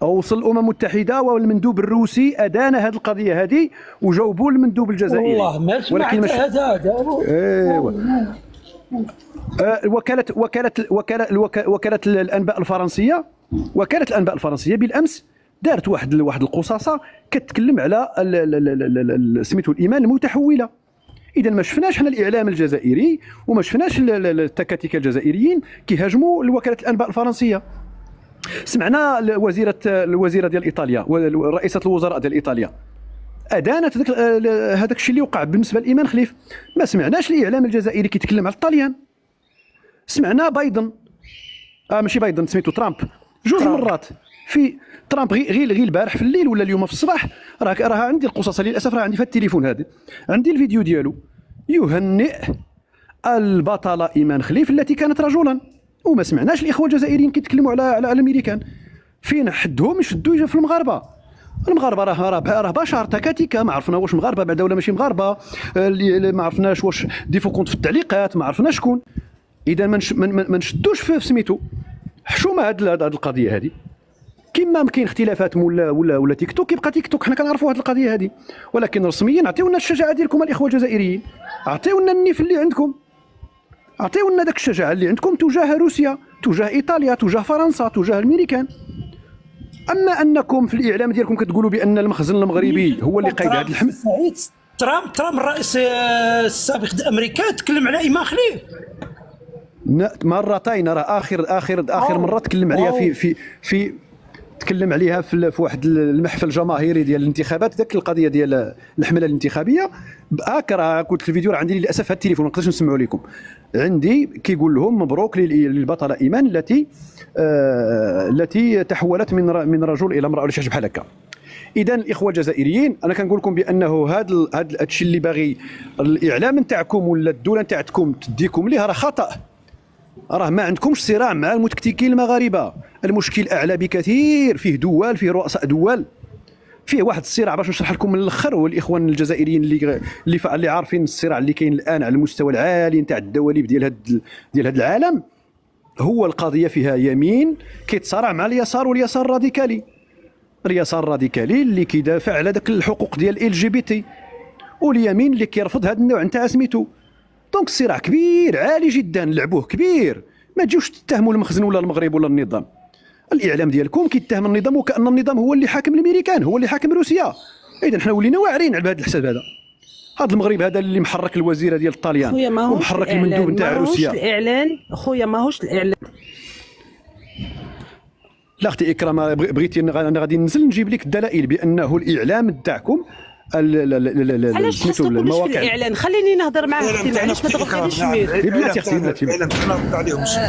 وصل الأمم المتحدة والمندوب الروسي أدان هذه القضية هذه وجاوبوا المندوب الجزائري. والله ما سمعت ولكن مش هذا ايوا وكاله وكاله وكاله الوكا- وكالة الأنباء الفرنسيه وكالة الأنباء الفرنسية بالأمس دارت واحد واحد القصاصة كتكلم على سميتو الإيمان المتحولة. إذا ما شفناش حنا الإعلام الجزائري وما شفناش ال- ال- التكاتك الجزائريين كيهاجموا وكاله الأنباء الفرنسية. سمعنا ال- وزيره الوزيرة ديال إيطاليا ورئيسه الوزراء ديال إيطاليا. أدانت هذاك هذاك الشيء اللي وقع بالنسبة لايمان خليف. ما سمعناش الإعلام الجزائري كيتكلم على الطليان سمعنا بايدن. آه ماشي بايدن سميتو ترامب. جوج ترامب. مرات في ترامب غير غير غير البارح في الليل ولا اليوم في الصباح راه راه عندي القصص للأسف راه عندي في التليفون هذا. عندي الفيديو ديالو. يهنئ البطلة إيمان خليف التي كانت رجلا. وما سمعناش الإخوة الجزائريين كيتكلموا على على الأمريكان. فين حدهم؟ يشدوا في المغاربة. المغاربة راه راه راه بشر تكاتكا. ما عرفنا واش مغاربة بعدا ولا ماشي مغاربة. اللي ما عرفناش واش des faux comptes في التعليقات. ما عرفنا شكون. إذا ما نش- ما- ما ما نشدوش في سميتو. حشومة هاد هاد القضية هذه كما ما كاين اختلافات ولا ولا ولا تيك توك. يبقى تيك توك. حنا كنعرفوا هذه القضية هذه ولكن رسميا عطيونا الشجاعة ديالكم الإخوة الجزائريين. عطيونا النيف اللي عندكم. عطيونا داك الشجاعة اللي عندكم تجاه روسيا تجاه إيطاليا تجاه فرنسا تجاه الامريكان أما أنكم في الإعلام ديالكم كتقولوا بأن المخزن المغربي هو اللي قايد هذا الحمل سعيد ترامب ترامب الرئيس آه، السابق د أمريكا تكلم على إيمان خليل مرتين راه اخر اخر آخر. مرة تكلم عليها في. في في تكلم عليها في, في واحد المحفل جماهيري ديال الانتخابات ذاك القضية ديال الحملة الانتخابية. هاك راه قلت في الفيديو راه عندي للأسف هذا التليفون ما نقدرش نسمعوا لكم عندي كيقول لهم مبروك لل- للبطلة إيمان التي آه التي تحولت من من رجل إلى امرأة. ولا شي حاجة بحال هكا. اذا الاخوه الجزائريين أنا كنقول لكم بأنه هذا هذا الشيء اللي باغي الإعلام نتاعكم ولا الدولة نتاعكم تديكم ليه راه خطأ. راه ما عندكمش صراع مع المتكتكين المغاربة. المشكل أعلى بكثير فيه دول فيه رؤساء دول فيه واحد الصراع باش نشرح لكم من الأخر والاخوان الجزائريين اللي اللي اللي عارفين الصراع اللي كاين الآن على المستوى العالي نتاع الدواليب ديال هاد ديال هاد العالم. هو القضية فيها يمين كيتصارع مع اليسار واليسار الراديكالي. اليسار الراديكالي اللي كيدافع على داك الحقوق ديال ال LGBT. واليمين اللي كيرفض هذا النوع نتاع سميتو. دونك الصراع كبير عالي جدا لعبوه كبير. ما تجيوش تتهموا المخزن ولا المغرب ولا النظام. الإعلام ديالكم كيتهم النظام وكأن النظام هو اللي حاكم الأمريكان هو اللي حاكم روسيا. اذا حنا ولينا واعرين على هذا الحساب هذا. هذا المغرب هذا اللي محرك الوزيره ديال خويا ماهوش ومحرك المندوب نتاع ماهوش روسيا. الإعلان. خويا ماهوش الإعلان. لا أختي اكرام بغ- بغيتي أنا غادي ننزل نجيب لك الدلائل بأنه الإعلام نتاعكم ال- ال- ال- ال- ال- علاش كلش في الإعلان؟ خليني نهضر معاه أختي علاش ما إيه بلاتي أختي بلاتي الاعلام مشكل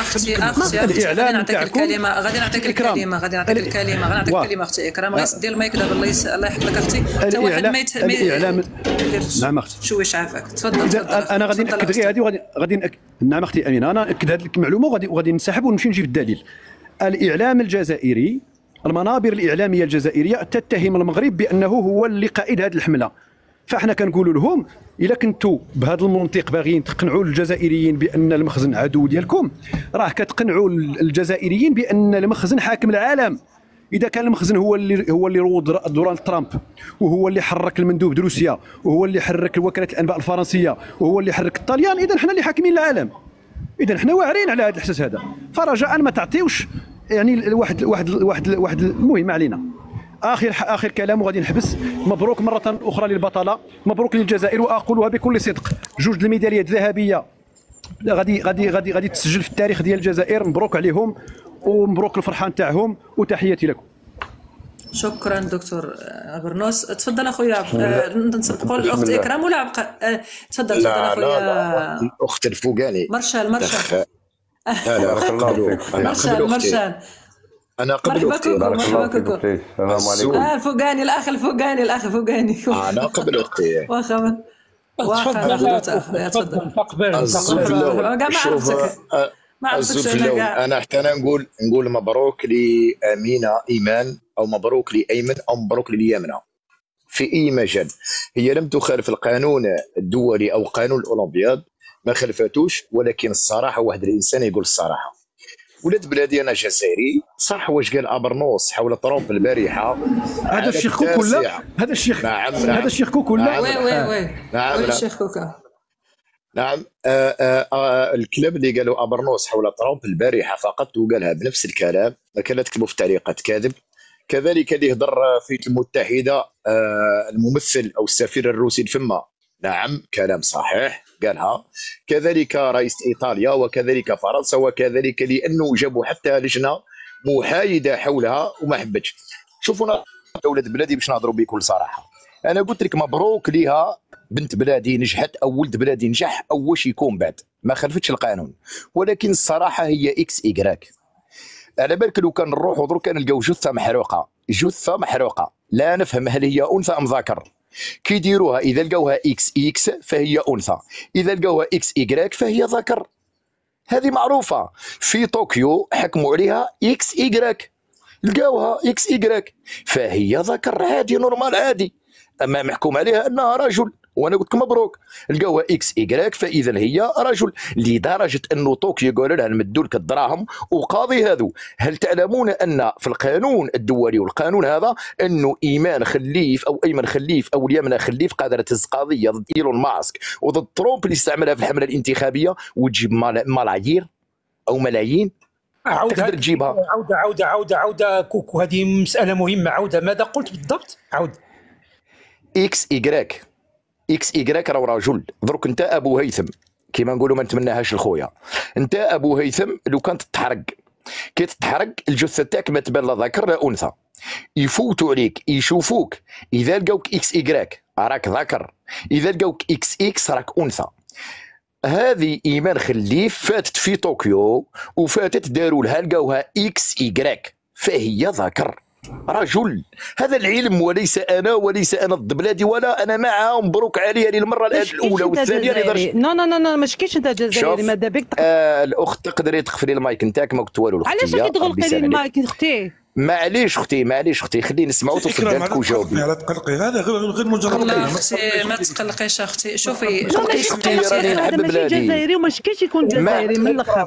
أختي أختي أختي غادي نعطيك الكلمة غادي نعطيك. الكلمة غادي نعطيك ال- الكلمة غادي نعطيك. الكلمة أختي إكرام. غادي دير المايك دابا الله يس... الله يحفظك أختي. حتى واحد ما يدير نعم أختي. شويش عافاك تفضل أنا غادي نأكد. غير هذه وغادي غادي. نعم أختي أمينة أنا نأكد هذه المعلومة وغادي وغادي نسحب ونمشي نجيب الدليل. الإعلام الجزائري المنابر الإعلامية الجزائرية تتهم المغرب بأنه هو اللي قائد هذه الحملة. فإحنا كنقولوا لهم إلا كنتوا بهذا المنطق باغيين تقنعوا الجزائريين بأن المخزن عدو ديالكم راه كتقنعوا الجزائريين بأن المخزن حاكم العالم. إذا كان المخزن هو اللي هو اللي روض دوران ترامب وهو اللي حرك المندوب ديال روسيا وهو اللي حرك وكالة الأنباء الفرنسية وهو اللي حرك الطليان إذا حنا اللي حاكمين العالم. إذا حنا واعرين على هذا الإحساس هذا. فرجاء ما تعطيوش يعني الواحد واحد واحد واحد المهم علينا. آخر آخر كلام وغادي نحبس. مبروك مرة أخرى للبطلة. مبروك للجزائر واقولها بكل صدق. جوج الميداليات الذهبية غادي غادي غادي غادي تسجل في التاريخ ديال الجزائر. مبروك عليهم ومبروك الفرحه نتاعهم وتحياتي لكم. شكرا دكتور آه، برنوس تفضل أخويا آه، نسبقوا الاخت. إكرام ولا أبقى؟ آه، تفضل تفضل لا لا لا اخويا الأخت الفوقاني. مرشال مرشال لا لا بارك الله فيك. أنا مرشال قبل أختي. مرشال أنا قبل مرحبا أختي بارك مرحبا الله فيك السلام عليكم السوق. آه الفوقاني الأخ الفوقاني الأخ الفوقاني أنا قبل أختي. واخا تفضل تفضل تفضل. تقبل ما شوف عرفتك. آه، ما عرفتكش الزوج أنا كاع أنا حتى أنا نقول نقول مبروك لأمينة إيمان أو مبروك لأيمن أو مبروك لليمنى. في أي مجال. هي لم تخالف القانون الدولي أو قانون الأولمبياد. ما خلفتوش ولكن الصراحة واحد الإنسان يقول الصراحة ولاد بلادي أنا جزائري صح واش قال أبرنوس حول ترامب البارحة هذا الشيخ كوكو لا. هذا الشيخ نعم، نعم. هذا الشيخ كوكو لا نعم. oui oui oui نعم، oui نعم. الشيخ كوكا نعم آه آه آه الكلام اللي قالوا أبرنوس حول ترامب البارحة فقط وقالها بنفس الكلام ما كان لا تكتبوا في تعليقات كاذب كذلك اللي هضر في المتحدة الممثل أو السفير الروسي الفما نعم كلام صحيح قالها. كذلك رئيس إيطاليا وكذلك فرنسا وكذلك لأنه جابوا حتى لجنة محايده حولها وما حبتش. شوفوا أنا أولاد بلادي باش نهضروا بكل صراحة. أنا قلت لك مبروك ليها بنت بلادي نجحت أو ولد بلادي نجح أو واش يكون بعد. ما خالفتش القانون. ولكن الصراحة هي X Y على بالك لو كان نروحوا درك نلقاو جثة محروقة. جثة محروقة. لا نفهم هل هي أنثى أم ذكر كي يديروها إذا لقوها X X فهي أنثى. إذا لقوها X Y فهي ذكر. هذه معروفة. في طوكيو حكموا عليها X Y لقاوها X Y فهي ذكر عادي normal عادي. أما محكوم عليها أنها رجل. وأنا قلت لك مبروك. لقاوها X Y فإذا هي رجل. لدرجة أنه طوكيو قالوا لها نمدوا لك الدراهم وقاضي هذو. هل تعلمون أن في القانون الدولي والقانون هذا أنه إيمان خليف أو أيمن خليف أو اليمنى خليف قادره تهز قضيه ضد إيلون ماسك وضد ترامب اللي استعملها في الحملة الانتخابية؟ وتجيب ملا- ملايير أو ملايين؟ عودة. تقدر تجيبها. عودة عودة عودة عودة. كوكو هذه مسألة مهمة. عودة ماذا قلت بالضبط؟ عود. إكس ايكراك إكس ايكراك راه رجل درك انت أبو هيثم. كيما نقولوا ما نتمناهاش لخويا انت أبو هيثم لو كانت تحرق كي تتحرق الجثة تاعك ما تبان لا ذكر لا أنثى. يفوتوا عليك يشوفوك. إذا لقاوك X Y راك ذكر إذا لقاوك X X راك أنثى. هذه إيمان خليف فاتت في طوكيو وفاتت داروا لها لقاوها X Y فهي ذكر رجل هذا العلم وليس أنا وليس أنا ضد بلادي ولا أنا معها ومبروك عليها للمرة الأولى والثانية لدرجه نو نو نو نو مش كيش انت جزائري. ماذا بك آه الأخت تقدري تخفلي المايك نتاعك ما قلت والو علاش راكي تغلقي لي. المايك أختي معليش أختي معليش أختي خليني نسمعوا على وجاوبي تقلقي على تقلقي هذا غير غير مجرد. أختي ما تقلقيش أختي شوفي تقلقي، راني هذا نحب ماشي بلادي. جزائري ومش كيش يكون جزائري من الآخر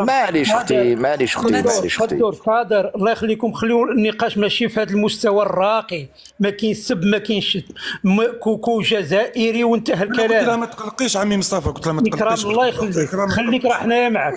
معليش أختي معليش أختي كادر، معليش أختي قادر الله يخليكم خليو النقاش ماشي في هذا المستوى الراقي ما كاين سب ما كاينش م- كوكو جزائري وانتهى قلت لها الكلام ما تقلقيش عمي مصطفى قلت لها ما تقلقيش الله يخليك خليك راه حنايا معك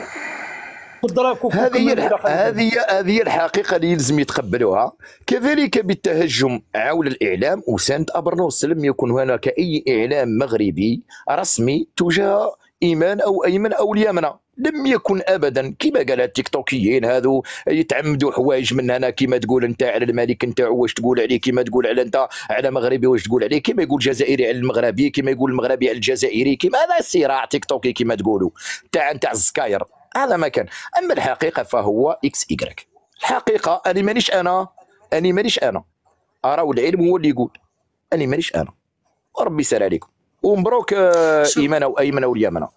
هذه. هذه هذه الحقيقة اللي يلزم يتقبلوها. كذلك بالتهجم حول الإعلام وساند أبرنوس لم يكن هناك أي إعلام مغربي رسمي تجاه إيمان أو أيمن أو اليمنى. لم يكن ابدا. كما قال التيك توكيين هذو يتعمدوا حوايج من هنا كما تقول أنت على الملك نتاعو واش تقول عليه؟ كما تقول على أنت على مغربي واش تقول عليه؟ كما يقول جزائري على المغربي كما يقول المغربي على الجزائري كما هذا صراع تيك توكي كما تقولوا. تاع نتاع الزكاير. هذا ما كان. أما الحقيقة فهو X Y الحقيقة أنا مانيش أنا. أنا مانيش أنا. أرى العلم هو اللي يقول. أنا مانيش أنا. وربي يسهل عليكم. ومبروك آه، ايمن أو ايمن أو اليمنى.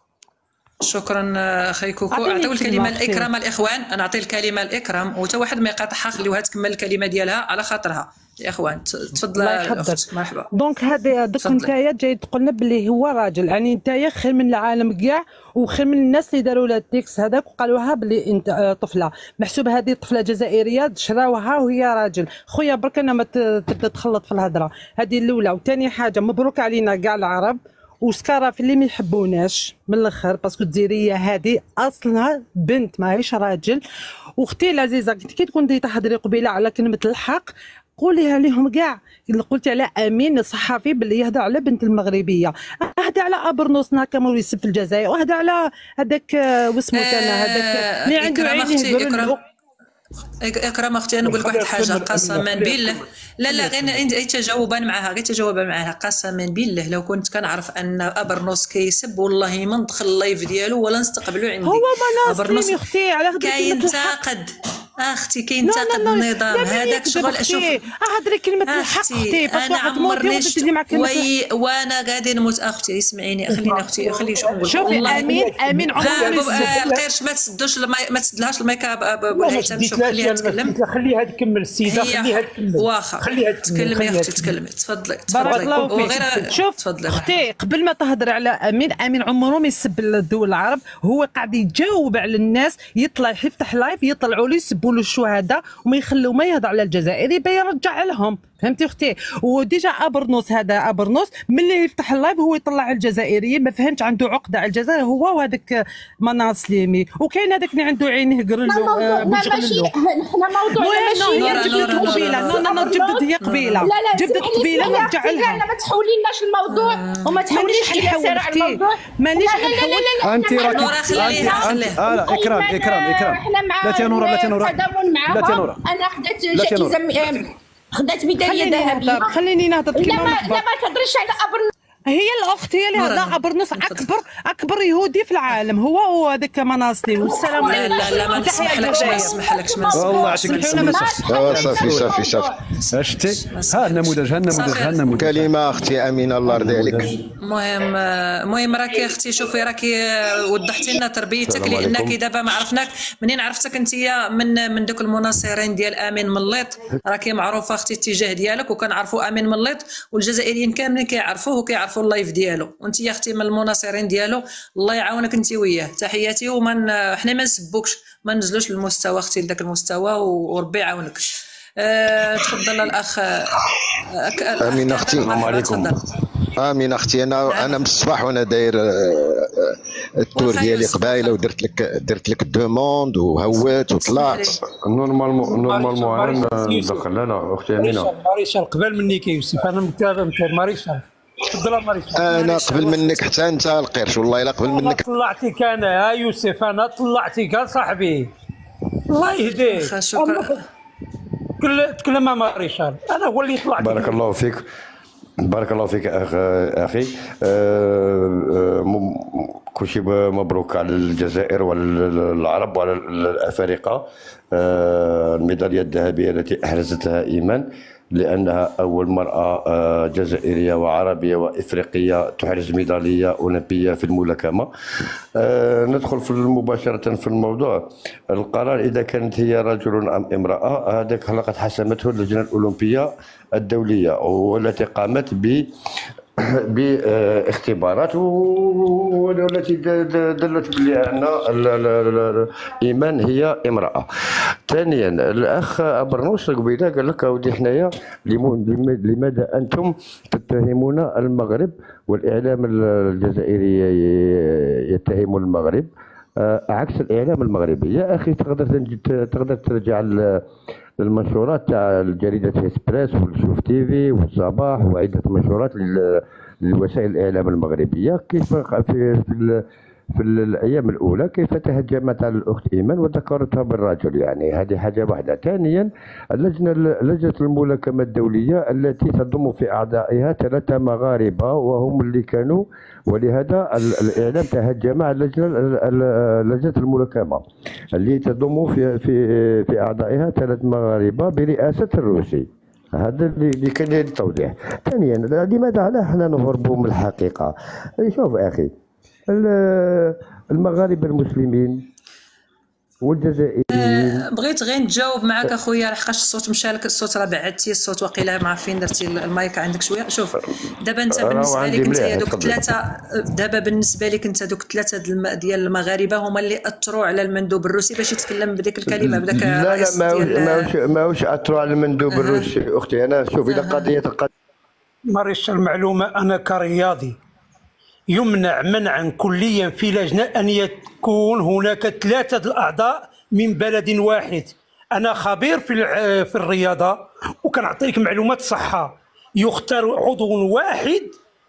شكرا أخي كوكو أعطيو الكلمة الكلمة. الإكرام الإخوان. أنا نعطي الكلمة الإكرام. وتا واحد ما يقاطعها خليوها تكمل الكلمة ديالها على خاطرها. يا اخوان تفضل. الاخت مرحبا. donc هذا donc. نتايا جاي تقول لنا بلي هو راجل يعني نتايا خير من العالم كاع وخير من الناس اللي داروا لها التكس هذاك وقالوها بلي انت آه، طفلة. محسوب هذه طفلة جزائرية شراوها وهي راجل. خويا برك أنا ما تبدا تخلط في الهضرة. هذه الأولى. وثاني حاجة مبروك علينا كاع العرب. وسكارة في اللي ما يحبوناش من الأخر parce que الجزائرية هذه أصلها بنت ماهيش راجل. واختي العزيزة كي تكون تحضري قبيله على كلمة الحق قوليها لهم كاع. اللي قلتي على أمين الصحفي باللي يهضر على بنت المغربية. هذا على أبرنوس ناكا موريس في الجزائر وهذا على هذاك آه، واسمه كان هذاك اللي عنده إكرام. اكرم أختي أنا نقول لك واحد الحاجة قسما بالله لا لا غير تجاوبا معها غير تجاوبا معها قسما بالله لو كنت كنعرف ان ابرنوس كيسب والله ما ندخل اللايف ديالو ولا نستقبلو عندي هو ما أبرنوس ناصرين أختي على. كينتقد أختي كينتقد النظام هذاك شغل شوف هضري كلمه الحق أختي أنا عمرني شفت وي وأنا قاعدين نموت أختي اسمعيني خليني أختي خلي شو نقول شوفي امين امين عمره القرش ما تسدوش ما تسدلهاش المايك اب هيثم شوف خليها تكلم خليها تكمل السيده خليها تكمل واخا. خليها تكلمي يا أختي تكلمي تفضلي بارك الله فيك. شوف تفضلي. أختي قبل ما تهضر على أمين أمين عمره ما يسب الدول العرب هو قاعد يجاوب على الناس يطلع يفتح لايف يطلعوا له يسبوا له الشهداء وما يخلوا ما يهضر على الجزائر يبقى يرجع لهم. فهمتي أختي و déjà ابرنوس هذا ابرنوس ملي يفتح ال live هو يطلع على الجزائريين ما فهمتش عنده عقده على الجزائر هو وهذاك مناص سليمي وكاين هذاك اللي عنده عينه قرلو ماشي حنا موضوعنا ماشي جبدت قبيله لا لا جبدت هي قبيله لا لا جبدت قبيله نرجع لها لا ما تحوليناش الموضوع وما تحوليش ياسر على الموضوع مانيش لا لا لا لا انت راك نورا خليها خليها آه لا اكرام اكرام اكرام لا تي نورا لا التضامن لا معاهم أنا نورا. جائزه خدات ميدالية ذهبية. خليني نهضر لا كيما ما تهضريش على ابر هي الأخت هي اللي هذا تفضل. أكبر اكبر يهودي في العالم. هو وهذاك مناصلي والسلام لا عليكم لا لا ما تحية نسمحلكش ما. نسمحلكش ما والله نسمحلكش. ما آه صافي صافي صافي شتي ها النموذج ها النموذج ها النموذج كلمة أختي أمينة الله يرضي عليك. المهم المهم راكي أختي شوفي راكي وضحتي لنا تربيتك لأنك. دابا ما عرفناك منين عرفتك أنت من من دوك المناصرين ديال أمين مليط؟ راكي معروفة أختي الاتجاه ديالك وكنعرفوا أمين مليط والجزائريين كاملين كيعرفوه وكيعرفوا اللايف ديالو وانت يا أختي من المناصرين ديالو الله يعاونك انت وياه. تحياتي ومن حنا ما نسبوكش ما ننزلوش للمستوى أختي لذاك المستوى وربي يعاونك. أه تفضل الأخ. أك- آمين أختي السلام عليكم. آمين أختي أنا أنا من الصباح وأنا داير آه، آه، ال tour ديالي قبايله ودرت لك درت لك ال demande وهوات وطلعت. normalement normalement ماريشال. ندخل لا لا أختي أمينة. ماريشال ماريشال قبل منك يا يوسف أنا متابع متابع ماريشال تفضل أنا قبل منك حتى أنت القرش والله إلا قبل منك. طلعتك أنا يا يوسف أنا طلعتك يا صاحبي. الله يهديك. شكرا. كل تكلم مع ماريشال أنا هو اللي طلعت بارك الله فيك. بارك الله فيك أخ أخي. آه، م- كل شيء مبروك على الجزائر وعلى العرب وعلى الافارقه آه، الميدالية الذهبية التي أحرزتها إيمان. لأنها أول مرأة آه، جزائرية وعربية وإفريقية تحرز ميدالية أولمبية في الملاكمة. آه، ندخل في مباشرة في الموضوع. القرار إذا كانت هي رجل أم امرأة هذاك لقد حسمته اللجنة الأولمبية الدولية والتي قامت ب باختبارات والتي دلت بلي أن ايمان هي امرأة. ثانيا الأخ ابرنوس قبيله قال لك أودي حنايا لماذا أنتم تتهمون المغرب والإعلام الجزائري يتهم المغرب عكس الإعلام المغربي. يا أخي تقدر تقدر ترجع للمنشورات تاع جريده إكسبريس والشوف تي في والصباح وعدة منشورات لوسائل الإعلام المغربية. كيف في في, في الأيام الأولى كيف تهجمت على الأخت إيمان وذكرتها بالرجل؟ يعني هذه حاجة واحدة. ثانيا اللجنة لجنة الملاكمة الدولية التي تضم في أعضائها ثلاثة مغاربة وهم اللي كانوا ولهذا ال- الإعلام تهجم على اللجنة ال- ال- لجنة الملاكمة اللي تضم في في في أعضائها ثلاث مغاربة برئاسة الروسي. هذا اللي كان التوضيح. ثانيا لماذا لا إحنا نهربوا من الحقيقة؟ شوف أخي المغاربة المسلمين والجزائريين. بغيت غير نتجاوب معك أخويا لحقاش الصوت مشى لك الصوت راه بعدتي الصوت واقيلا ما عارفين درتي المايك عندك شوية. شوف دابا أنت بالنسبة لك أنت دوك. ثلاثة دابا بالنسبة لك أنت دوك ثلاثة ديال الم- ديال المغاربة هما اللي أثروا على المندوب الروسي باش يتكلم بديك الكلمة بداك لا لا ماهوش ماهوش أثروا على المندوب الروسي أختي. أنا شوف إلى قضيه القضية ماريشال المعلومة أنا كرياضي. يمنع منعا كليا في لجنة أن يكون هناك ثلاثة الأعضاء من بلد واحد. أنا خبير في في الرياضة وكنعطيك معلومات صحة. يختار عضو واحد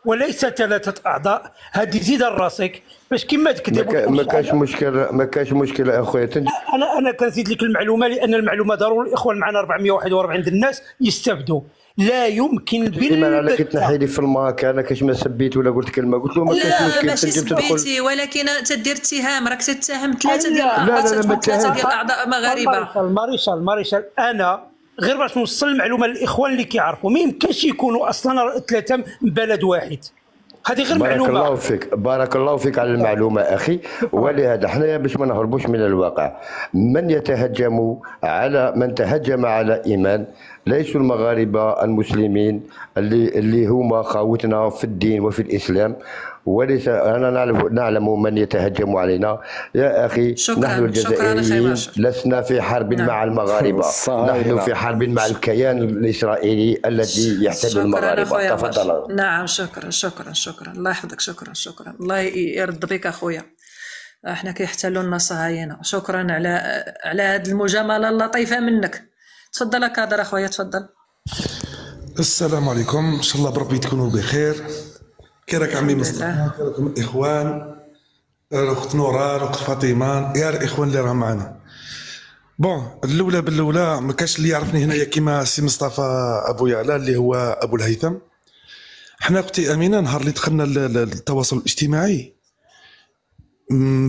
وليس ثلاثة أعضاء. هذه زيد راسك باش كما ما تكذب ما كاش مشكل ما كاش مشكل أخويا. أنا أنا كنزيد لك المعلومة لأن المعلومة ضروري. الاخوان معنا 441 ديال الناس يستافدوا. لا يمكن إيمان على كي بالبتة تنحي لي في الماك. أنا كاش ما سبيت ولا قلت كلمة. قلت له ما كاش لا مشكل. ماشي تنجم تدخل سبيتي ولكن تدير اتهام. راك تتهم ثلاثة ديال لا، لا، لا، الاعضاء ثلاثة. ديال الاعضاء مغاربة. ماريشال ماريشال ماريشال. أنا غير باش نوصل المعلومة للإخوان اللي كيعرفوا. ما يمكنش يكونوا أصلا ثلاثة من بلد واحد. هذه غير بارك الله معلومه فيك. بارك الله فيك على المعلومة أخي. ولهذا حنايا باش ما نهربوش من الواقع. من يتهجم على من تهجم على إيمان ليسوا المغاربة المسلمين اللي اللي هما خاوتنا في الدين وفي الإسلام. وليس أنا نعلم نعلم من يتهجم علينا. يا أخي شكراً، نحن الجزائريين. لسنا في حرب نعم. مع المغاربة. صحيح. نحن في حرب مع الكيان الإسرائيلي الذي يحتل المغاربة. تفضل. نعم شكرا شكرا شكرا. الله يحفظك شكرا شكرا. الله يرد بك أخويا. إحنا كيحتلوا لنا الصهاينه شكرا على على هذه المجاملة اللطيفة منك. تفضل يا كادر أخويا تفضل. السلام عليكم. إن شاء الله بربي تكونوا بخير. كي راك عمي مصطفى لله. كي راكم الاخوان الأخت نورا الأخت فاطمة يا الاخوان اللي راهم معنا. bon الاولى بالاولى ما كاش اللي يعرفني هنايا كيما سي مصطفى أبو يعلى اللي هو أبو الهيثم. حنا أختي أمينة نهار اللي دخلنا للتواصل الاجتماعي.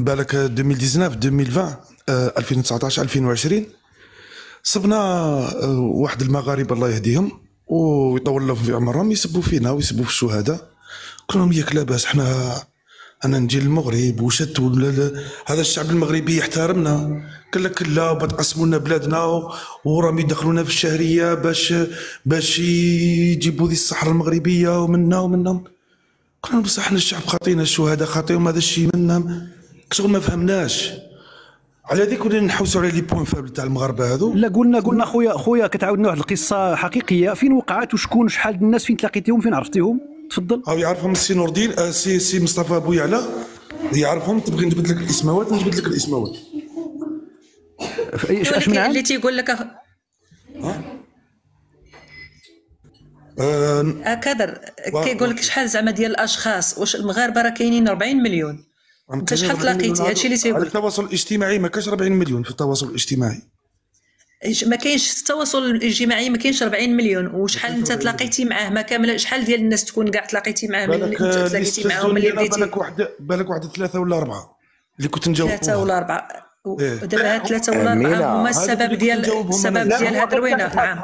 بالك 2019 2020 آه، 2019 2020 صبنا آه، واحد المغاربة الله يهديهم ويطول لهم في عمرهم يسبوا فينا ويسبوا في الشهداء. قلنا لهم ياك لاباس إحنا أنا نجي للمغرب وشت هذا الشعب المغربي يحترمنا. قال لك لا بتقسموا لنا بلادنا وراهم يدخلونا في الشهرية باش باش يجيبوا ذي الصحراء المغربية ومنا ومنهم. قلنا بصح إحنا الشعب خاطينا الشهداء خاطيهم هذا الشيء منهم شغل ما فهمناش. على ذيك ولينا نحوسوا على les points faibles تاع المغاربه هذو. لا قلنا قلنا خويا خويا كتعاودنا واحد القصة حقيقية. فين وقعت وشكون؟ شحال الناس؟ فين تلاقيتيهم؟ فين عرفتيهم؟ تفضل. أو يعرفهم السي نور الدين آه، سي سي مصطفى أبو يعلى. يعرفهم تبغي نجبد لك الإسماوات؟ نجبد لك الإسماوات. إيش اش من عام؟ اللي تيقول لك آه، كادر و- كيقول لك شحال زعما ديال الأشخاص واش المغاربة راه كاينين 40 مليون؟ أنت شحال تلاقيتي؟ هادشي اللي تيقول. التواصل الاجتماعي ما كاش 40 مليون في التواصل الاجتماعي. ما كاينش التواصل الاجتماعي ما كاينش 40 مليون. وشحال انت تلاقيتي معاه؟ ما كامل شحال ديال الناس تكون كاع تلاقيتي معاه؟ من آه، تلاقيتي معاهم اللي بديتي؟ بالك واحد بالك واحد ثلاثة ولا أربعة اللي كنت نجاوب ثلاثة ولا أربعة. إيه. دابا هاد ثلاثة ولا. أربعة هما هذا السبب ديال السبب. ديال هاد الروينه نعم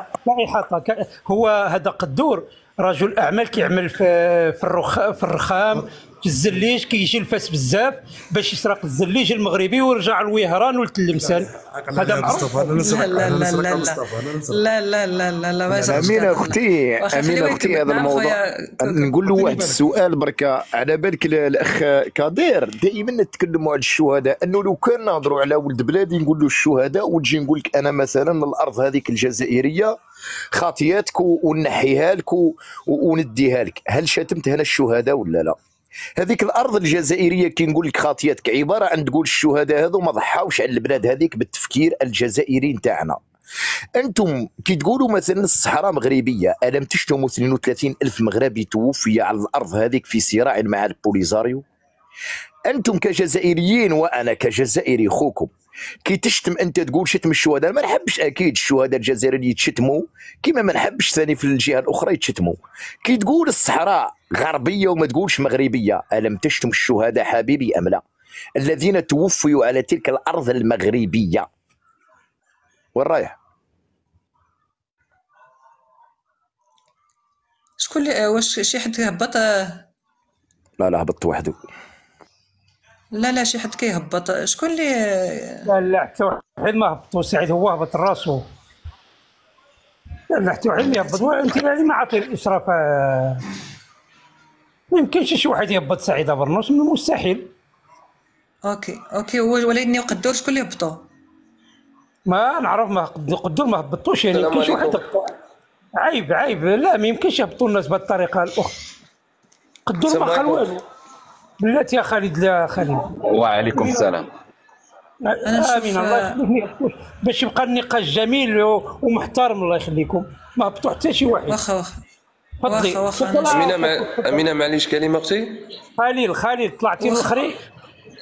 هو هذا قدور رجل أعمال كيعمل في في الرخ في الرخام الزليج كيجي الفاس بزاف باش يسرق الزليج المغربي ويرجع للوهران ولتلمسان هذا معروف لا لا لا لا لا لا لا لا لا يصيرش امينه. أختي امينه خليوه أختي. هذا نعم الموضوع. نقول له واحد السؤال بركه على بالك ال- الاخ كادير دائما نتكلموا على الشهداء انه لو كان نهضروا على ولد بلادي نقول له الشهداء ونجي نقول لك أنا مثلا الأرض هذيك الجزائريه خاطياتك ونحيها لك ونديها لك هل شتمت هنا الشهداء ولا لا هذيك الأرض الجزائرية كي نقول لك خاطياتك عبارة عن تقول الشهداء هذو ما ضحاوش على البلاد هذيك بالتفكير الجزائري نتاعنا. أنتم كي تقولوا مثلا الصحراء مغربية ألم تشتموا 32 ألف مغربي توفي على الأرض هذيك في صراع مع البوليزاريو؟ أنتم كجزائريين وأنا كجزائري خوكم كي تشتم أنت تقول شتم الشهداء ما نحبش أكيد الشهداء الجزائريين يتشتموا كما ما نحبش ثاني في الجهة الأخرى يتشتموا. كي تقول الصحراء غربية وما تقولش مغربية. ألم تشتم الشهداء حبيبي أم لا؟ الذين توفوا على تلك الأرض المغربية. وين رايح؟ شكون اللي واش شي حد هبط لا لا هبطت وحده. لا لا شي حد كيهبط. شكون اللي لا لا حتى واحد ما هبطوا سعيد هو هبط راسو. لا لا حتى واحد ما يهبط. انت لازم عاطي الإشراف آه، ما يمكنش شي واحد يهبط سعيد برنوس من المستحيل. OK OK هو ولكن قدور شكون اللي هبطوا ما نعرف ما قد- قدور ما هبطوش يعني يمكن شي واحد هبطوا عيب عيب. لا ما يمكنش يهبطوا الناس بهذه الطريقة الاخرى قدور ما قال والو. بلاتي يا خالد لا خالد. وعليكم السلام. أنا نشوف- آمين. الله يخليك. ما يهبطوش. باش يبقى النقاش جميل ومحترم الله يخليكم. ما هبطوا حتى شي واحد. واخا واخا. تفضل أمينة مع... أمينة معليش كلمة أختي؟ خليل خليل طلعتي واخا. الاخرين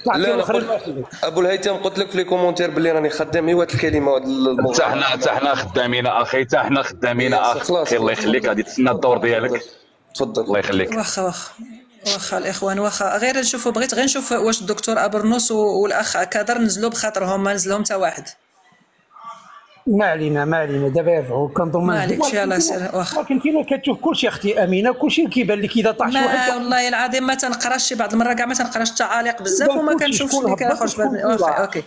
طلعتي لا أنا الاخرين قلت أبو الهيثم قلت لك في les commentaires باللي راني خدام. هي واحد الكلمة واحد الموضوع. حتى حنا حتى حنا خدامين أخي حتى حنا خدامين أخي. الله يخليك غادي تسنى الدور ديالك. تفضل. الله يخليك. واخا واخا. واخا الإخوان واخا. غير نشوفوا بغيت غير نشوف واش الدكتور أبرنوس والأخ كادر نزلوا بخاطرهم ما نزلهم حتى واحد. ما علينا ما علينا. دابا يرجعوا. كنظن ما عليك، ولكن يلاه سير، واخا. ولكن انت كتشوف كلشي أختي أمينة كلشي كيبان لك إذا طاح شي ما واحد والله العظيم ما تنقراش شي بعض المرات كاع ما تنقراش التعاليق بزاف وما كنشوفش اللي كيخرج. OK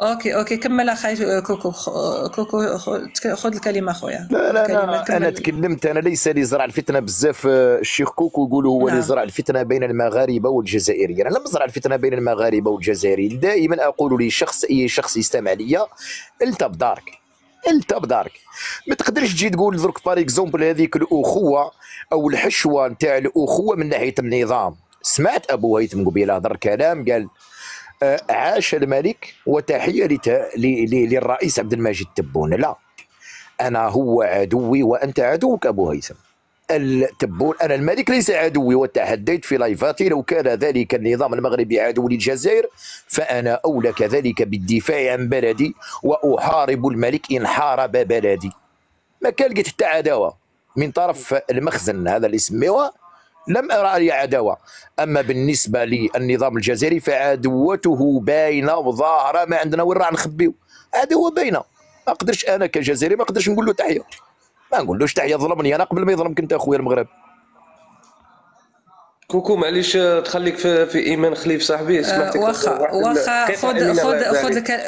OK. OK كمل أخي كوكو كوكو خذ الكلمة خويا. لا لا الكلمة، أنا تكلمت. أنا ليس لي زرع الفتنة بزاف آه، الشيخ كوكو يقولوا هو نعم. اللي زرع الفتنة بين المغاربة والجزائريين. أنا لم أزرع الفتنة بين المغاربة والجزائريين. دائما أقول لشخص أي شخص يستمع لي انت بدارك انت بدارك ما تقدرش تجي تقول درك par exemple هذيك الأخوة أو الحشوة نتاع الأخوة من ناحية النظام. سمعت أبو هيثم قبيله هضر كلام قال آه، عاش الملك وتحية للرئيس عبد المجيد تبون لا أنا هو عدوي وأنت عدوك أبو هيثم. التبون. أنا الملك ليس عدوي وتحديت في لايفاتي. لو كان ذلك النظام المغربي عدو للجزائر فأنا اولى كذلك بالدفاع عن بلدي وأحارب الملك إن حارب بلدي. ما كان لقيت حتى عداوه من طرف المخزن هذا اللي يسميوه لم أرى لي عداوة. أما بالنسبة للنظام الجزائري فعدوته باينة وظاهرة. ما عندنا وين راح نخبيو؟ عداوه باينة. ما قدرش أنا كجزائري ما قدرش نقول له تحية. ما نقولوش تحيه ظلمني أنا قبل ما يظلمك انت أخويا المغرب كوكو معليش آه، تخليك في, في إيمان خليف صاحبي آه، سمحتك واخا واخا. خذ خذ خذ.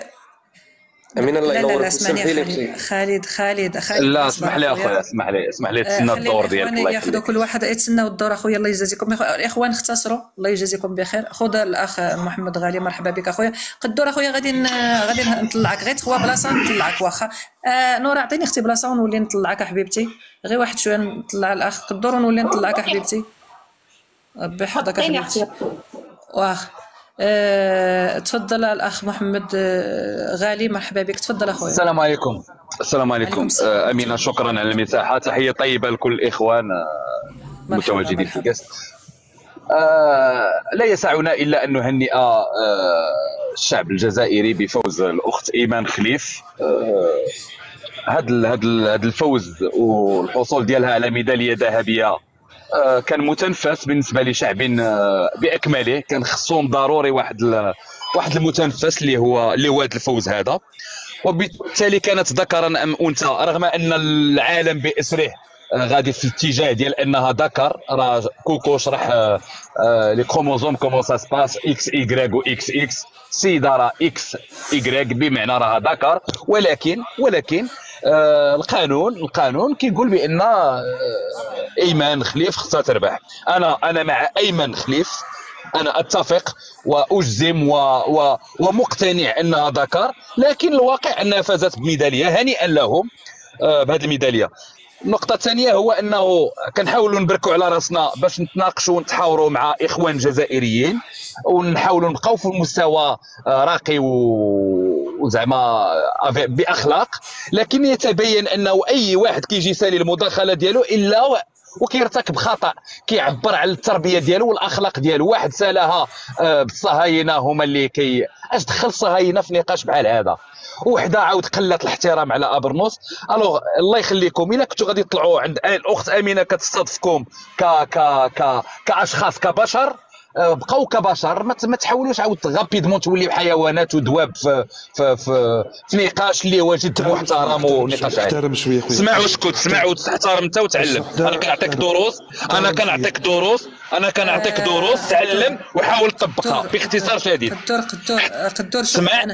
أمين الله لا لا لا ينورك اسمعني سمحي لي خالد. خالد خالد لا اسمح لي أخويا. أخويا اسمح لي اسمح لي. آه، تسنى الدور ديالك الله ياخذوا يخليك كل واحد يتسناو الدور أخويا الله يجازيكم. الاخوان اختصروا الله يجازيكم بخير. خذ الأخ محمد غالي مرحبا بك أخويا. قدور أخويا غادي غادي نطلعك. غير تخوا بلاصة نطلعك واخا. آه نورا عطيني أختي بلاصة ونولي نطلعك حبيبتي. غير واحد شوية نطلع الأخ. قدور ونولي نطلعك حبيبتي. ربي يحفظك حبيبتي. أختي. واخ. آه، تفضل الأخ محمد آه، غالي مرحبا بك. تفضل أخويا. السلام عليكم. السلام عليكم. عليكم السلام. آه، أمينة شكرا على المساحة. تحية طيبة لكل الاخوان آه، المتواجدين في آه، لا يسعنا إلا أن نهنئ آه، الشعب الجزائري بفوز الأخت إيمان خليف. هذا هذا الفوز والحصول ديالها على ميدالية ذهبية آه، كان متنفس بالنسبة لشعب آه، بأكمله. كان خصهم ضروري واحد واحد المتنفس اللي هو اللي هو هذا الفوز هذا. وبالتالي كانت ذكرا أم أنثى. رغم أن العالم بأسره آه، غادي في الاتجاه ديال أنها ذكر راه كوكو شرح آه، آه، لي كروموزوم كومون سا سباس إكس ايغريك و إكس إكس. سيدا راه إكس ايغريك بمعنى راه ذكر. ولكن ولكن آه، القانون القانون كيقول بأن آه، إيمان خليف خصها تربح أنا أنا مع ايمن خليف. أنا أتفق وأجزم و... و... ومقتنع انها ذكر لكن الواقع أنها فازت بميدالية هنيئا لهم آه، بهذه الميدالية. النقطة الثانية هو أنه كنحاولوا نبركوا على راسنا باش نتناقشوا ونتحاوروا مع إخوان جزائريين ونحاولوا نبقاو في مستوى آه، راقي وزعما أف- بأخلاق. لكن يتبين أنه أي واحد كيجي يسالي المداخلة ديالو إلا وكيرتكب خطا كيعبر على التربية ديالو والأخلاق ديالو. واحد سألها آه، بالصهاينه هما اللي كي اش دخل الصهاينه في نقاش بحال هذا؟ وحدة عاود قلت الاحترام على ابرنوس alors الله يخليكم. إلا كنتوا غادي تطلعوا عند الاخت أمينة كتستضفكم ك ك ك كأشخاص كبشر بقاو كبشر ما تحاولوش عاود غابيدمون توليو حيوانات ودواب في في في, في نقاش اللي هو جد محترم ونقاش عادي. احترم شوية خويا. اسمع واسكت اسمع وتحترم انت وتعلم. أنا كنعطيك دروس أنا كنعطيك دروس أنا كنعطيك دروس تعلم وحاول تطبقها باختصار شديد. قدور قدور قدور سمع.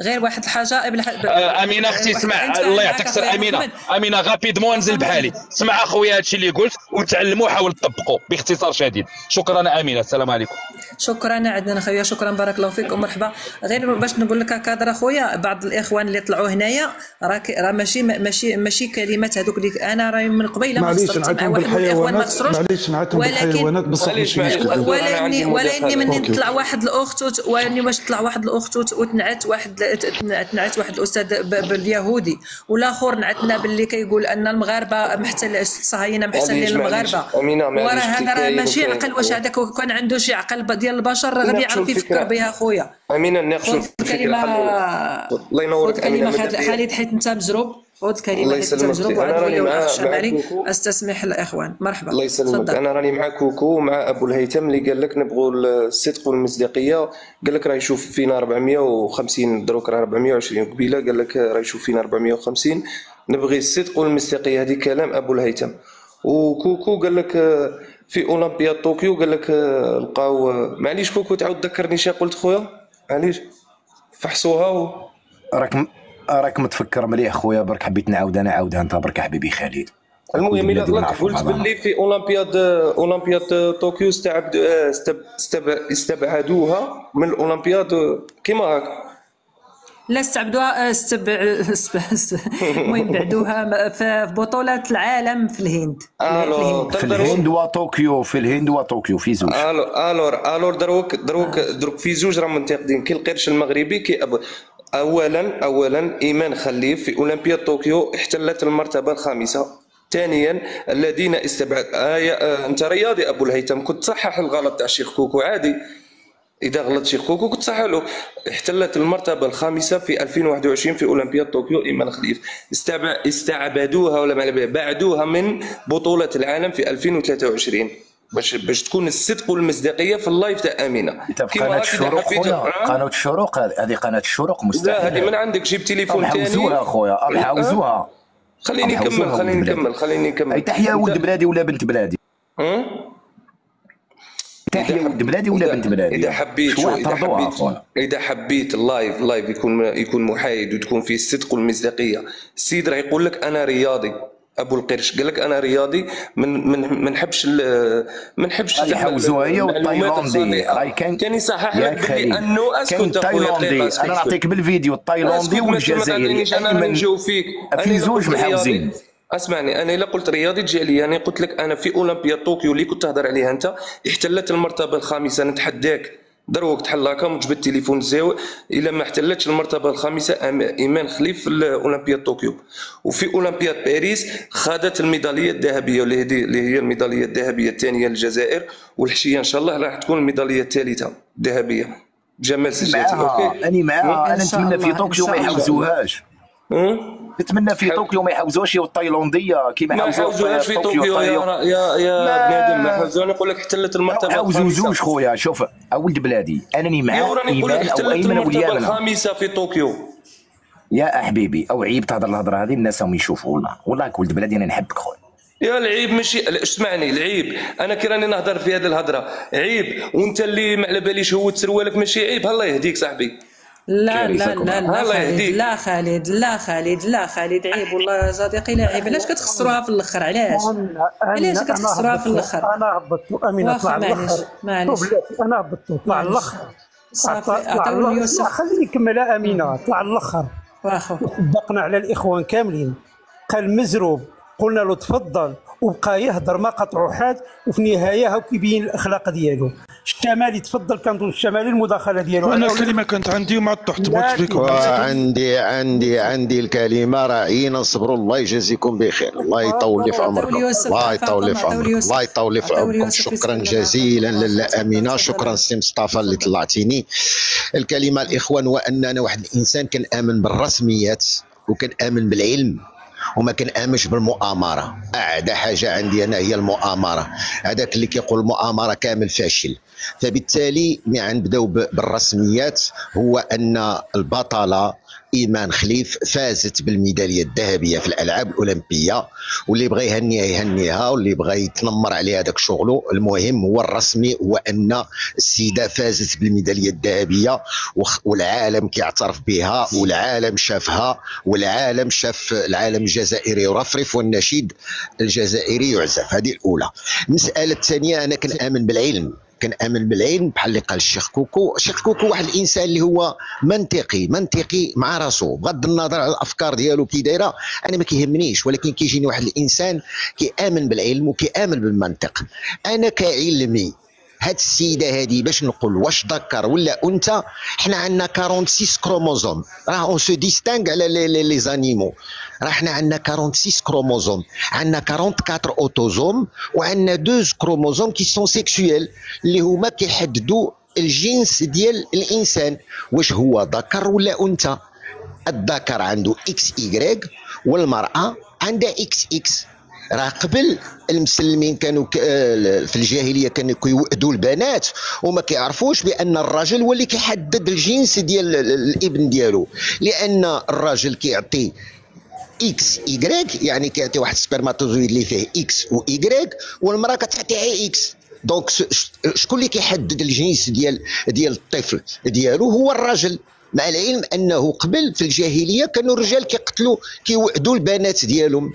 غير واحد الحاجة آه، أمينة أختي أنت الله يعطيك أخويا أمينة. أمينة غابيدمون انزل بحالي. اسمع أخويا هادشي اللي قلت وتعلموا وحاول تطبقوا باختصار شديد. شكرا أمينة السلام عليكم. দেখো شكرا عندنا خويا شكرا بارك الله فيك ومرحبا غير باش نقول لك كادر أخويا بعض الإخوان اللي طلعوا هنايا راك راه ماشي ماشي ماشي كلمات هذوك اللي أنا راهي من قبيلة ما معليش خسرت مع واحد من الاخوان ما خسروش معليش نعيطهم بالحيوانات بصح معليش، ماشي. مشكل ولا اني ولا اني مداخلة. من أوكي. طلع واحد الأخت ولا اني واش طلع واحد الأخت وتنعت واحد تنعت واحد الأستاذ ب- باليهودي والآخر نعتنا باللي كيقول أن المغاربة محتل الصهاينة محتلين. المغاربة وراه هذا راه ماشي. عقل واش هذاك كان عنده شي عقل ديال البشر راه غادي ناقشوا يعرف يفكر. بها خويا. أمينة خذ الفكرة. الكلمة الله ينورك أمينة مدى خالد- حيت أنت مزروب خذ الكلمة الله يسلمك. وعاد راني مع- مع الشمالي. أستسمح الإخوان. مرحبا. الله يسلمك. أنا راني مع كوكو ومع أبو الهيثم اللي قال لك نبغوا الصدق والمصداقية. قال لك راه يشوف فينا 450 دروك راه 420 قبيلة. قال لك راه يشوف فينا 450 نبغي الصدق والمصداقية. هذه كلام أبو الهيثم. وكوكو قال لك في اولمبياد طوكيو قال لك آه، لقاو آه، معليش كوكو تعاود ذكرني شي قلت خويا؟ معليش. فحصوها و... راك م- راك متفكر مليح خويا برك حبيت نعاود أنا عاودها أنت برك حبيبي خالد. المهم الا ونعرفوا قلت بعضنا. باللي في أولمبياد أولمبياد طوكيو استبعد استب- استب- استبعدوها من الأولمبياد كيما هاك لا استعبدوها استبع است- المهم بعدوها في بطولة العالم في الهند. alors في الهند وطوكيو في الهند وطوكيو في زوج. ألو الور الور دروك دروك دروك في زوج راهم منتقدين. كي القرش المغربي كي أب... اولا اولا إيمان خليف في اولمبياد طوكيو احتلت المرتبة الخامسة. ثانيا الذين استبعد آه آه أنت رياضي أبو الهيثم كنت تصحح الغلط تاع الشيخ كوكو عادي. إذا غلط شيخ كوكو كنت صحح له. احتلت المرتبة الخامسة في 2021 في أولمبياد طوكيو ايمان خليف. استعبدوها ولا ما بالي، بعدوها من بطولة العالم في 2023 باش باش تكون الصدق والمصداقية في ال live تاع أمينة. قناة الشروق؟ قناة الشروق هذه قناة الشروق مستحيل لا هذه من عندك جيب تليفون ثاني حوزوها خويا راح حوزوها خليني نكمل خليني. نكمل خليني نكمل. أي تحية ولد بلادي ولا بنت بلادي؟ تحية ولد بلادي ولا بنت بلادي؟ إذا حبيت إذا حبيت إذا حبيت ال live ال live يكون يكون محايد وتكون فيه الصدق والمصداقية. السيد راه يقول لك أنا رياضي. أبو القرش قال لك أنا رياضي. من من ما نحبش ما نحبش اللي زعما حوزوها هي والتايلاندي كان كان يصحح لك أنه أسكت التايلاندي أنا نعطيك بالفيديو التايلاندي والجزائري. أنا نجاوب فيك. أنا في زوج محاوزين أسمعني أنا إلا قلت رياضي تجي عليا أنا قلت لك أنا في اولمبياد طوكيو اللي كنت تهضر عليها أنت احتلت المرتبة الخامسة نتحداك. دروك تحل هكا وتجبد التليفون الزاوي إلا ما احتلتش المرتبة الخامسة إيمان خليف في اولمبياد طوكيو. وفي اولمبياد باريس خدت الميدالية الذهبية اللي هي الميدالية الذهبية الثانية للجزائر والحشية إن شاء الله راح تكون الميدالية الثالثة الذهبية. جمال سجاتي okay؟ أنا معاها أنا نتمنى في طوكيو ما. يحوزوهاش. نتمنى في طوكيو ما يحوزوهاش هي التايلانديه كيما ما حوزوهاش في طوكيو يا يا يا بنادم ما حوزوها نقول لك احتلت المرتبة الخامسة. زوج خويا شوف ولد بلادي. أنني يا مع راني نقول لك احتلت المرتبة الخامسة في طوكيو. يا حبيبي أو عيب تهضر الهضرة هذه الناس راهم يشوفوا. والله والله ولد بلادي أنا نحبك خويا. يا العيب ماشي اسمعني العيب. أنا كي راني نهضر في هذه الهضرة عيب. وأنت اللي ما على باليش هو سروالك ماشي عيب. الله يهديك صاحبي. لا لا لا لا خالد. لا خالد لا خالد لا خالد عيب والله صديقي لا عيب. علاش كتخسروها في الأخر؟ علاش؟ علاش كتخسروها في الأخر؟ أنا هبطت. امينه طلع الآخر معليش أنا هبطت. طلع. الآخر صافي. يوسف خليني نكمل أمينة. طلع الآخر واخا. صدقنا على الإخوان كاملين. قال مزروب. قلنا له تفضل. وبقى يهضر ما قطعوا حد وفي النهايه هاو كيبين الأخلاق ديالو. الشمالي تفضل كنظن الشمالي المداخلة ديالو. أنا- الكلمة كانت عندي وما طحت بكم. وعندي عندي عندي الكلمة. راعينا صبروا الله يجازيكم بخير. الله يطول لي في عمركم. الله يطول لي في عمركم. الله يطول لي في عمركم. شكرا. جزيلا لاله امينه شكرا سي مصطفى اللي طلعتيني. الكلمة الإخوان هو اننا واحد الإنسان كان آمن بالرسميات وكان آمن بالعلم وما كنامنش بالمؤامرة. اعدى حاجة عندي أنا هي المؤامرة. هذاك اللي كيقول المؤامرة كامل فاشل. فبالتالي مع نبداو ب- بالرسميات هو أن البطلة إيمان خليف فازت بالميدالية الذهبية في الألعاب الأولمبية واللي بغى يهنيها يهنيها واللي بغى يتنمر عليها هذاك شغله المهم هو الرسمي هو أن السيدة فازت بالميدالية الذهبية والعالم كيعترف بها والعالم شافها والعالم شاف العالم الجزائري يرفرف والنشيد الجزائري يعزف. هذه الأولى. المسألة الثانية أنا كنآمن بالعلم. كنامن بالعلم بحال اللي قال الشيخ كوكو. الشيخ كوكو واحد الإنسان اللي هو منطقي منطقي مع راسو. بغض النظر على الأفكار ديالو كي دايرة أنا ما كيهمنيش. ولكن كيجيني واحد الإنسان كيآمن بالعلم وكيآمن بالمنطق. أنا كعلمي هاد السيدة هادي باش نقول واش ذكر ولا أنثى حنا عندنا 46 chromosomes راه on se distingue على les animaux راه حنا عندنا 46 chromosomes عندنا 44 autosomes وعندنا 12 chromosomes qui sont sexuels اللي هما كيحددوا الجنس ديال الإنسان. واش هو ذكر ولا أنثى؟ الذكر عنده X Y والمرأة عندها X X. راه قبل المسلمين كانوا آه، في الجاهلية كانوا كيوأدوا البنات وما كيعرفوش بأن الراجل هو اللي كيحدد الجنس ديال الابن ديالو. لأن الراجل كيعطي X Y يعني كيعطي واحد ال spermatozoïde اللي فيه X و Y والمرأة كتعطي X donc شكون اللي كيحدد الجنس ديال ديال الطفل ديالو هو الراجل مع العلم أنه قبل في الجاهلية كانوا الرجال كيقتلوا كيوأدوا البنات ديالهم.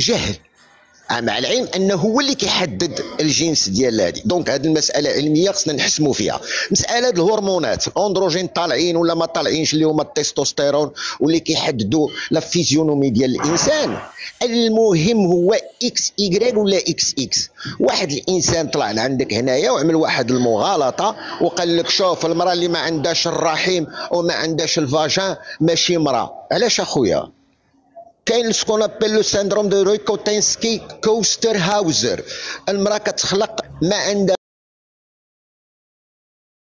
جهل. مع العلم أنه هو اللي كيحدد الجنس ديال هذه donc هذه المسألة علمية خصنا نحسموا فيها. مسألة الهرمونات les androgènes طالعين ولا ما طالعينش اللي هما la testostérone واللي كيحددوا la physionomie ديال الإنسان. المهم هو X Y ولا X X. واحد الإنسان طلع عندك هنايا وعمل واحد المغالطة وقال لك شوف المرأة اللي ما عندهاش الرحم وما عندهاش ال vagin ماشي مرأة. علاش أخويا؟ كاين on appelle le syndrome de Rokitansky-Küster-Hauser المراه كتخلق ما عندها